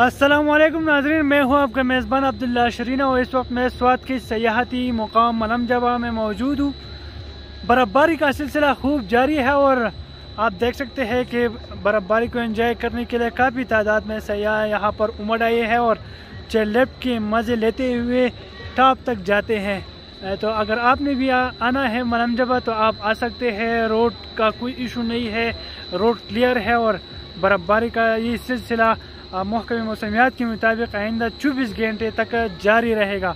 असलम नाजरीन मैं हूँ आपका मेज़बान अब्दुल्ला शरीना और इस वक्त मैं स्वाद के सयाहती मुकाम मलम जबा में मौजूद हूँ। बर्फ़बारी का सिलसिला खूब जारी है और आप देख सकते हैं कि बर्फ़बारी को एंजॉय करने के लिए काफ़ी तादाद में सयाह यहाँ पर उमड़ आए हैं और चेलेप के मज़े लेते हुए टॉप तक जाते हैं। तो अगर आपने भी आ, आना है मलम जबा तो आप आ सकते हैं। रोड का कोई इशू नहीं है रोड क्लियर है और बर्फ़बारी का ये सिलसिला महकमे मौसमियात के मुताबिक आइंदा चौबीस घंटे तक जारी रहेगा।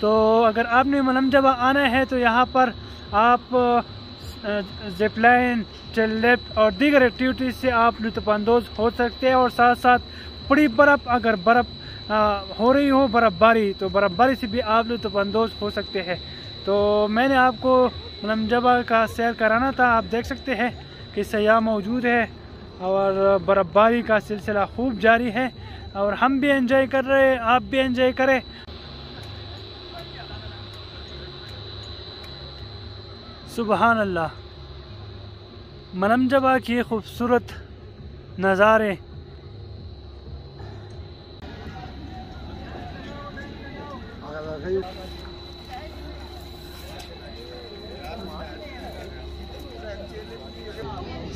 तो अगर आपने मलम जबा आना है तो यहाँ पर आप जिपलाइन चेलेप और दीगर एक्टिविटीज़ से आप लुत्फानंदोज हो सकते हैं और साथ साथ बड़ी बर्फ़ अगर बर्फ़ हो रही हो, बर्फ़बारी तो बर्फ़बारी से भी आप लुत्फानंदोज हो सकते हैं। तो मैंने आपको मलम जबा का सैर कराना था। आप देख सकते हैं कि सयाह मौजूद है। और बर्फ़बारी का सिलसिला खूब जारी है और हम भी एंजॉय कर रहे हैं, आप भी एंजॉय करें। सुबहान अल्लाह मनमजबा की खूबसूरत नज़ारे।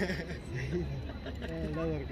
Al lado del